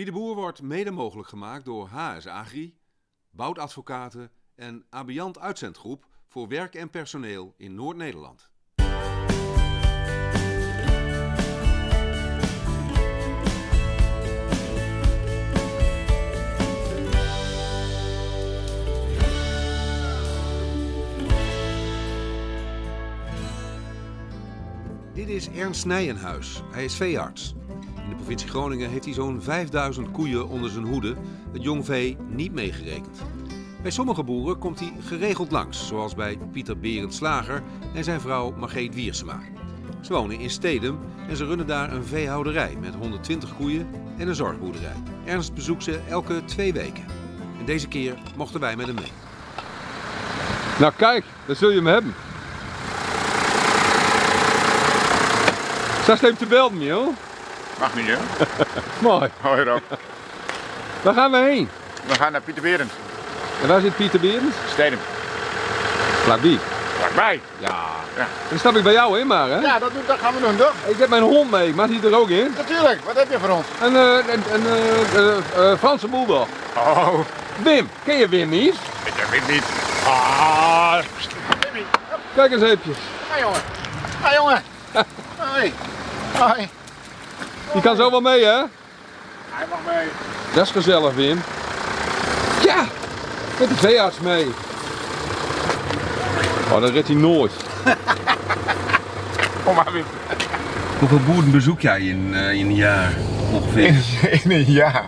Wie de Boer wordt mede mogelijk gemaakt door HS Agri, Boutadvocaten en Abiant Uitzendgroep voor werk en personeel in Noord-Nederland. Dit is Ernst Nijenhuis. Hij is veearts. In de provincie Groningen heeft hij zo'n 5000 koeien onder zijn hoede, het jongvee niet meegerekend. Bij sommige boeren komt hij geregeld langs, zoals bij Pieter Berend Slager en zijn vrouw Margreet Wiersema. Ze wonen in Stedum en ze runnen daar een veehouderij met 120 koeien en een zorgboerderij. Ernst bezoekt ze elke twee weken. En deze keer mochten wij met hem mee. Nou kijk, daar zul je hem hebben. Zag je hem te belden, joh? Mag niet, hè? Mooi. Hoi Rob. Waar gaan we heen? We gaan naar Pieter Berend. En waar zit Pieter Berends? Stedem. Vlakbij. Vlakbij. Ja. Ja. Dan stap ik bij jou in maar, hè? Ja, dat, gaan we doen, toch? Ik heb mijn hond mee, mag die er ook in? Natuurlijk. Wat heb je voor ons? Een, eh, een, een eh, eh, Franse bulldog. Oh, Wim, ken je Wim niet? ik weet het niet. Ah. Kijk eens even. Ga jongen. Ga jongen. Hoi. Hoi. Die kan zo wel mee, hè? Hij mag mee. Dat is gezellig, Wim. Ja, met de veearts mee. Oh, dat redt hij nooit. Kom maar Wim. Hoeveel boeren bezoek jij in, eh, in een jaar ongeveer? In, in een jaar.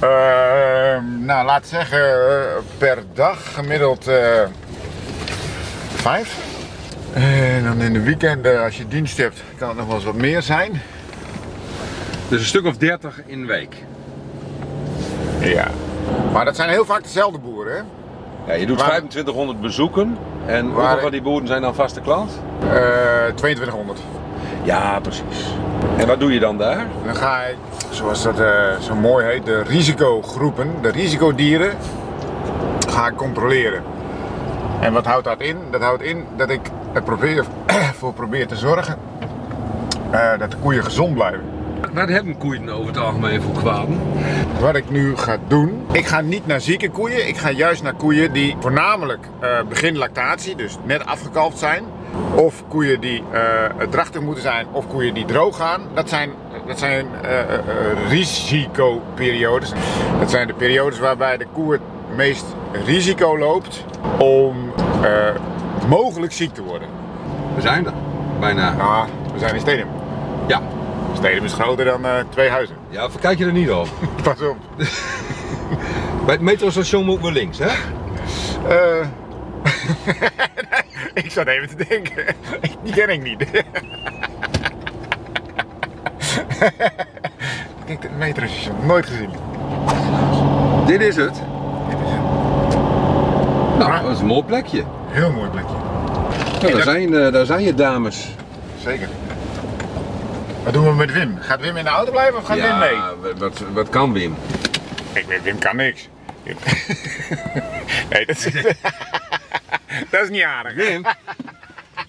Eh, nou, laat zeggen eh, per dag gemiddeld eh, vijf. En dan in de weekenden, als je dienst hebt, kan het nog wel eens wat meer zijn. Dus een stuk of 30 in een week. Ja. Maar dat zijn heel vaak dezelfde boeren, hè? Ja, je doet Waar- 2500 bezoeken. En Waar- hoeveel van die boeren zijn dan vaste klant? Eh 2200. Ja, precies. En wat doe je dan daar? Dan ga ik, zoals dat eh, zo mooi heet, de risicogroepen, de risicodieren, ga ik controleren. En wat houdt dat in? Dat houdt in dat ik er probeer, voor probeer te zorgen eh, dat de koeien gezond blijven. Wat hebben koeien over het algemeen voor kwaden? Wat ik nu ga doen, ik ga niet naar zieke koeien, ik ga juist naar koeien die voornamelijk eh, begin lactatie, dus net afgekalfd zijn. Of koeien die eh, drachtig moeten zijn, of koeien die droog gaan. Dat zijn, dat zijn eh, risicoperiodes. Dat zijn de periodes waarbij de koe het meest risico loopt om mogelijk ziek te worden. We zijn er. Bijna. Nou, we zijn in Stedum. Ja. Stedum is groter dan eh, twee huizen. Ja, verkijk je er niet op. Pas op. Bij het metrostation moeten we links, hè? Eh, ik zat even te denken. Die ken ik niet. Kijk, de metrostation. Nooit gezien. Dit is het. Nou, Maar- dat is een mooi plekje. Heel mooi plekje. Ja, daar, dat- zijn, eh, daar zijn je dames. Zeker. Wat doen we met Wim? Gaat Wim in de auto blijven of gaat Wim mee? wat- wat, kan Wim? Ik weet, Wim kan niks. Nee, dat is, dat is niet aardig. hè? Wim?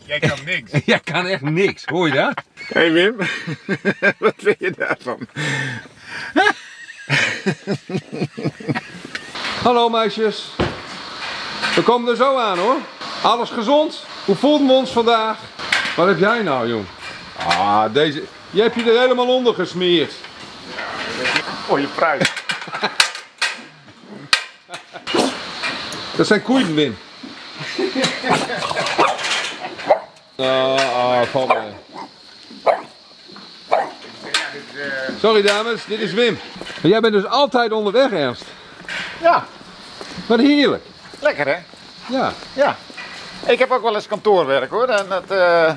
Jij kan niks. Jij kan echt niks, hoor je dat? Hé hey Wim, wat vind je daarvan? Hallo meisjes. We komen er zo aan hoor. Alles gezond? Hoe voelden we ons vandaag? Wat heb jij nou jong? Ah, deze. Je hebt je er helemaal onder gesmeerd. Voor je pruis. Dat zijn koeien, Wim. Ah, ah, mee. Sorry dames, dit is Wim. Maar jij bent dus altijd onderweg, Ernst. Ja, Wat heerlijk. lekker hè? Ja. Ja. Ik heb ook wel eens kantoorwerk hoor. En dat eh,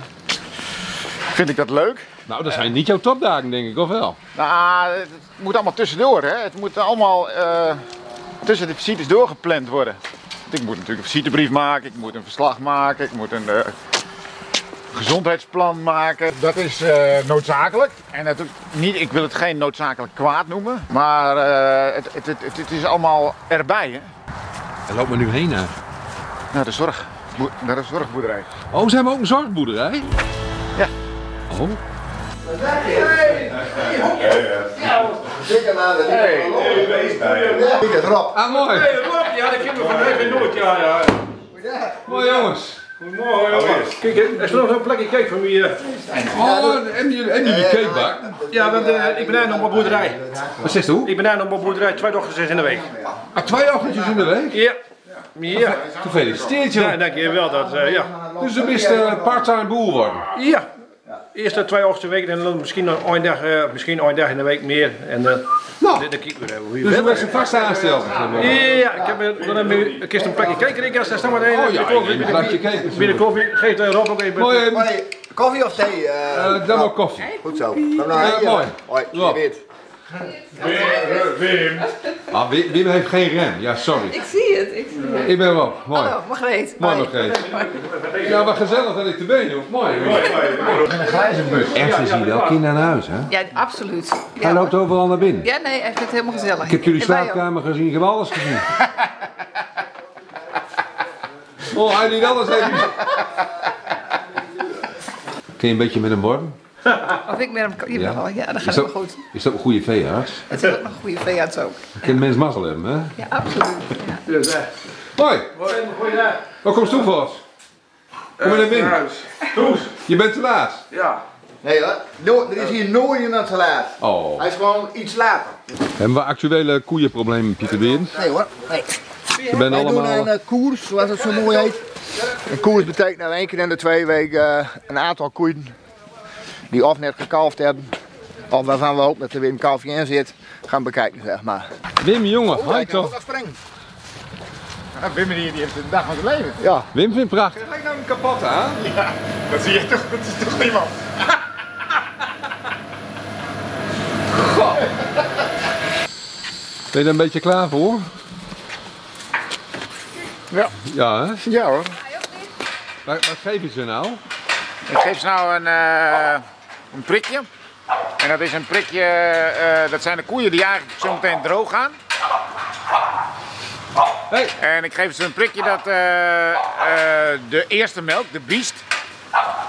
vind ik dat leuk. Nou, dat zijn niet jouw topdagen, denk ik, of wel? Nou, het moet allemaal tussendoor hè. Het moet allemaal eh, tussen de visites doorgepland worden. Want Ik moet natuurlijk een visitebrief maken, ik moet een verslag maken, ik moet een eh, gezondheidsplan maken. Dat is eh, noodzakelijk. En dat, niet, ik wil het geen noodzakelijk kwaad noemen, maar eh, het, het, het, het, is allemaal erbij hè. Waar loopt me nu heen naar? Naar de zorg, naar de zorgboerderij. Oh, ze hebben ook een zorgboerderij? Ja. Oh. Zeker na de Hey, Rob. Ah, mooi. Hey, Rob, ja, dat kinderen van mij nooit, ja, ja. Mooi jongens. Goedemorgen, jongens. Kijk, er is nog zo'n plekje cake van mij. eh. Oh, en jullie, en jullie cakebak. Ja, want eh, ik ben daar nog op boerderij. Wat zegt u? Ik ben daar nog op boerderij, twee dochters in de week. Ah, twee ochtendjes in de week? Ja. Ja. Gefeliciteerd Ja, joh. dank je wel. Dat, eh, ja. Dus er best uh, part-time boer worden. Ja. Eerst de twee ochtends in de week en dan misschien nog een dag, eh, misschien een dag in de week meer. En eh Nou, dan kijken we hoe je dus er verder. was een vaste aanstel. Ja, ik heb er- dan heb ik een keer een plekje cake. Ik ga staan maar een. Oh ja, een plakje cake. Bij de koffie. Geef de Rob ook even. Mooi, eh, koffie of thee? eh? eh, dan maar koffie. Goed zo. Nou Ja, mooi. Hoi, Rob. je weet. Ah, Wim, Wim heeft geen rem. Ja, sorry. Ik zie het, ik zie het. Ik ben Rob. Mooi. Hallo, Margreet. Mooi. Margreet. Ja, wat gezellig dat ik te been hoef. Mooi. Een glazen bus. Ernst is hier wel kind aan huis, hè? Ja, absoluut. Ja, Hij loopt overal naar binnen. Ja, nee, hij vindt het helemaal gezellig. Ik heb jullie En slaapkamer gezien, ik heb alles gezien. Oh, hij niet alles heeft. Kun je een beetje met hem worden? Of ik met hem... Ja, Ja. ja. ja dat Is gaat dat, wel goed. is dat een goede veearts? Het is ook een goede veearts ook. Ik ken mens mazzel hebben, hè? Ja, absoluut. Ja. Hoi, Goeiedag. waar komt toe voor? Kom maar naar binnen. Je bent te laat. Nee hoor, no, er is hier nooit iemand te laat. Oh. Hij is gewoon iets later. Hebben we actuele koeienproblemen, Pieter Weerens? Nee hoor, nee. Bent Wij doen een eh, koers, zoals het zo mooi heet. Een koers betekent nou één keer in de twee weken eh, een aantal koeien die of net gekalfd hebben, of waarvan we hopen dat er weer een kalfje in zit, gaan bekijken zeg maar. Wim, jongen, hoi toch? springen. Wim die, die heeft de dag van zijn leven. Ja, Wim vindt het prachtig. Kijk nou een kapot aan. Dat zie je toch, dat is toch niemand. Ben je er een beetje klaar voor? Ja. Ja, hè? Ja hoor. Wat, wat geef je ze nou? Ik geef ze nou een, eh, een prikje. En dat is een prikje, eh, dat zijn de koeien die eigenlijk zo meteen droog gaan. Hey. En ik geef ze een prikje dat eh, eh, de eerste melk, de biest,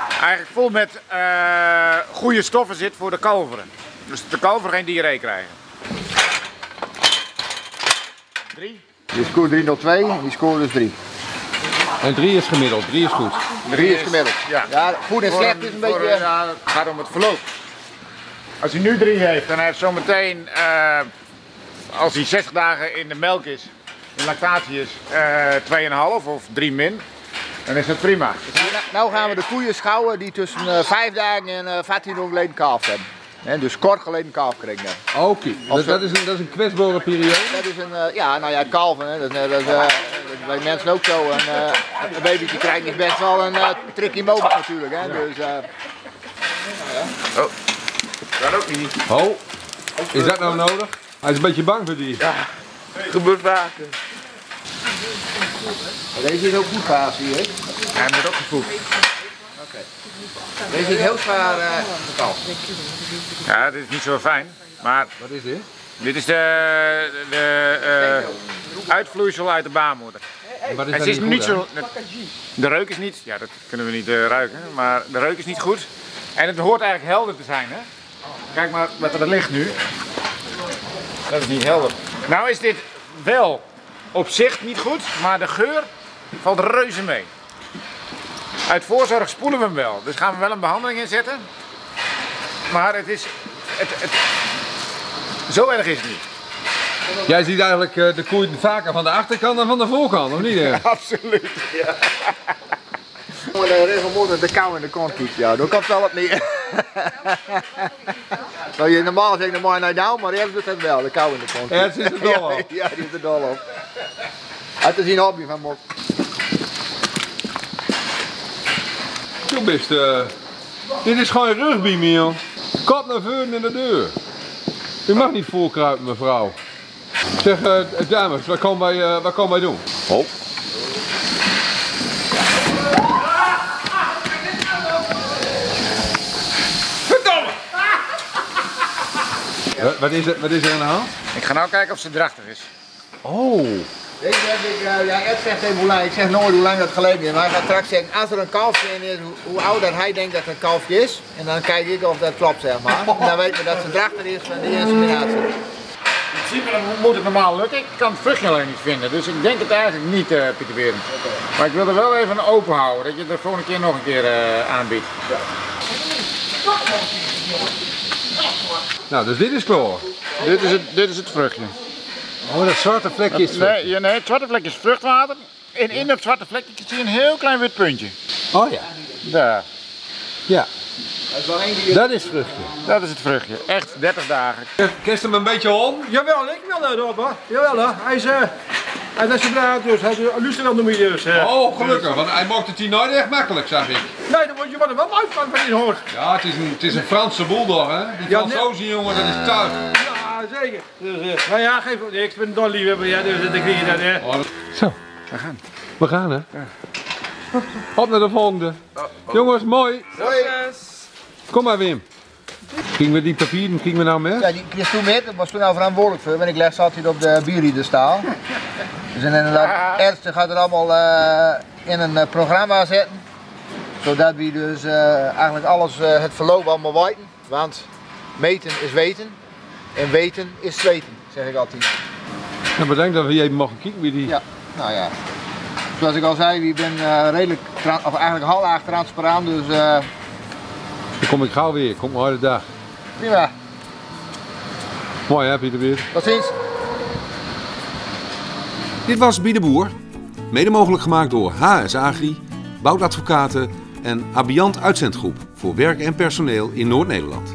eigenlijk vol met eh, goede stoffen zit voor de kalveren. Dus de kalveren geen diarree krijgen. Drie. die scoort 302, die scoort dus 3. En drie is gemiddeld, drie is goed. 3 is gemiddeld. Ja. Ja, goed en Voor slecht is een beetje... ja, het gaat om het verloop. Als hij nu drie heeft hij heeft zometeen, eh als hij 60 dagen in de melk is, in lactatie is, eh 2,5 of 3 min, dan is dat prima. Nou, nou gaan we de koeien schouwen die tussen eh 5 dagen en eh 14 uur geleden kalf hebben. Hè, dus kort geleden kalf kregen hebben. Oké, dat, dat, is een, dat is een kwetsbare periode. Dat is een, eh, ja, nou ja, kalven, hè. Dat, is, eh, dat, is, eh, dat is bij mensen ook zo. En, eh, een babytje krijgt is best wel een eh, tricky moment natuurlijk. Hè. Dus, eh, Dat ook niet. Oh, is dat nou nodig? Hij is een beetje bang voor die. gebeurt vaker. Deze is ook goed gaas hier. hè. Hij moet ook gevoed. Deze is heel zwaar eh gekalfd. Ja, dit is niet zo fijn. Maar Wat is dit? dit is de, de eh, uitvloeisel uit de baarmoeder. Het is niet zo. De reuk is niet. Ja, dat kunnen we niet eh, ruiken. Maar de reuk is niet goed. En het hoort eigenlijk helder te zijn, hè? Kijk maar wat er ligt nu. Dat is niet helder. Nou is dit wel op zich niet goed, maar de geur valt reuze mee. Uit voorzorg spoelen we hem wel. Dus gaan we wel een behandeling inzetten. Maar het is. Het, het, zo erg is het niet. Jij ziet eigenlijk eh, de koeien vaker van de achterkant dan van de voorkant, of niet? hè? Absoluut. Gewoon uh, regelmatig de kou in de kont. Ja, dan komt wel wat neer. nou, je normaal zeg je mooi naar jou, maar Ernst doet het wel, de kou in de kont. Ernst is er dol op. Ja, ja, die is er dol op. Het is een hobby van Mok. Zo best, eh, dit is gewoon rugby, joh. Kop naar voren in de deur. U mag niet voorkruipen, mevrouw. Zeg, eh, dames, wat komen wij, eh, wat komen wij doen? Oh. Verdomme! Wat, wat, is er, wat is er aan de hand? Ik ga nou kijken of ze drachtig is. Oh, Ik zeg, ik, eh, ja, Ed zegt even hoe lang, ik zeg nooit hoe lang dat geleden is, maar hij gaat straks zeggen, als er een kalfje in is, hoe, hoe oud dat hij denkt dat het een kalfje is. En dan kijk ik of dat klopt, zeg maar. En dan weten we dat ze drachter is van die inseminatie. In principe moet het normaal lukken. Ik kan het vruchtje alleen niet vinden. Dus ik denk het eigenlijk niet, eh Pieter Berend. Maar ik wil er wel even open houden. Dat je het de volgende keer nog een keer eh, aanbiedt. Nou, dus dit is klaar. Dit is het, dit is het vruchtje. Oh, dat zwarte vlekje is. Nee, nee, het zwarte vlekje is vruchtwater. En in dat zwarte vlekje zie je een heel klein wit puntje. Oh ja. Daar. Ja, Dat is dat vruchtje. Dat is het vruchtje. Echt 30 dagen. Kist hem een beetje om? Jawel, ik wil op, hoor. Jawel, hè. Hij is, eh, hij is blij dus. Hij is luistert aan de milieu, dus. eh. Oh, gelukkig, want hij maakt het hier nooit echt makkelijk, zag ik. Nee, dan word je wat er wel uit van van die hoort. Ja, het is een, het is een Franse bulldog, hè? Die Ja, Fransozen, jongen, dat is tuig. Ja, zeker. Dus, eh, nou ja, geef niks. Ik ben een dolliefhebber, ja, dus dan krijg je dat, hè. Zo, we gaan. We gaan, hè? Op naar de volgende. Jongens, mooi. Kom maar, Wim. Gingen we die papieren, gingen we nou met? Ja, die kreeg toen met, dat was toen nou verantwoordelijk voor, want ik leg zat hier op de bierriederstaal. Dus en inderdaad, Ernst gaat er allemaal eh, in een eh, programma zetten. Zodat we dus eh, eigenlijk alles, eh, het verloop allemaal weten. Want meten is weten en weten is zweten, zeg ik altijd. Ja, bedankt dat we even mogen kijken wie die... Ja, nou ja. Zoals ik al zei, ik ben eh, redelijk, of eigenlijk half laag transparant, dus eh, Dan kom ik gauw weer, kom maar de dag. prima. Mooi hè, Pieter weer. Tot ziens. Dit was Wie de Boer. Mede mogelijk gemaakt door HS Agri, Boutadvocaten en Abiant Uitzendgroep voor werk en personeel in Noord-Nederland.